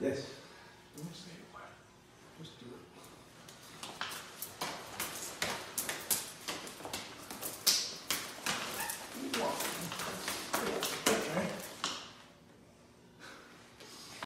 Yes.